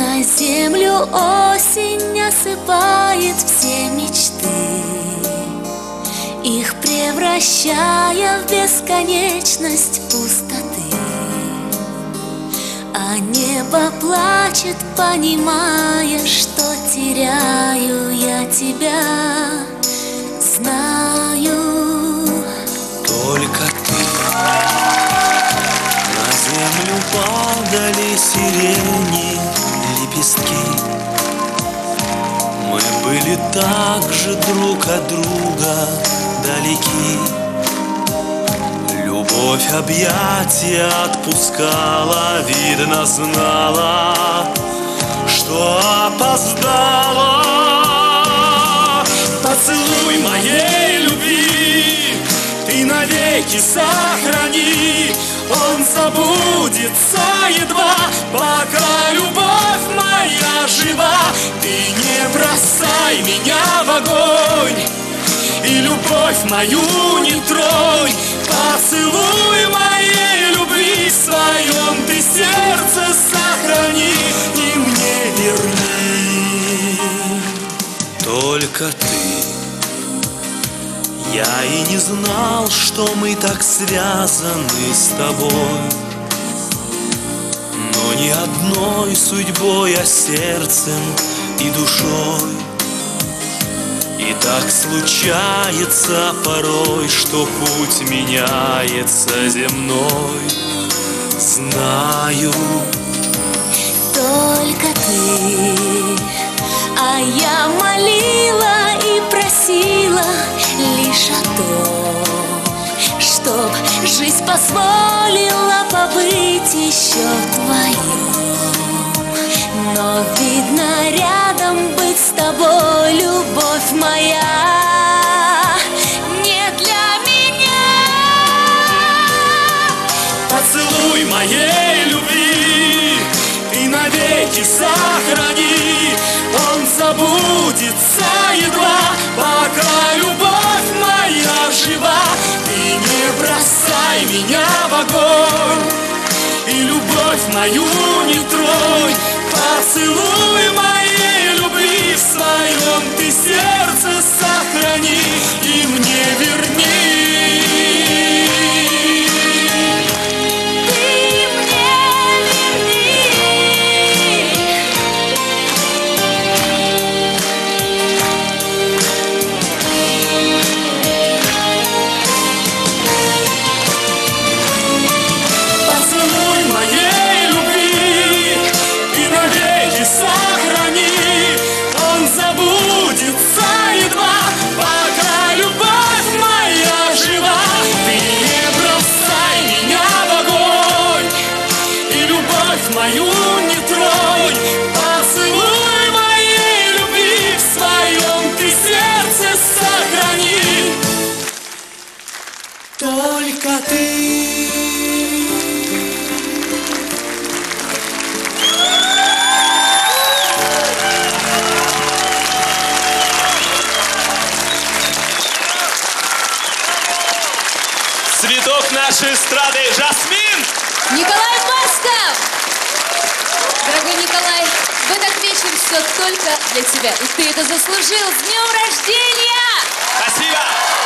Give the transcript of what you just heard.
На землю осень осыпает все мечты. Их превращая в бесконечность пустоты. А небо плачет, понимая, что теряю я тебя. Знаю. Только ты. На землю падали сирени лепестки Мы были так же друг от друга далеки Любовь объятия отпускала, видно знала, что опоздала. Поцелуй моей любви ты навеки сохрани, он забудется едва, Ты не бросай меня в огонь и любовь мою не тронь. Поцелуй моей любви своем ты сердце сохрани и мне верни. Только ты Я и не знал, что мы так связаны с тобой не одной судьбой, а сердцем и душой и так случается порой, что путь меняется земной. Знаю, только ты А я молила и просила лишь о том Чтоб жизнь позволила побыть еще мою не тронь Цветок нашей эстрады Жасмин! Николай Басков! Дорогой Николай, в этот вечер все только для тебя. И ты это заслужил. С днем рождения! Спасибо!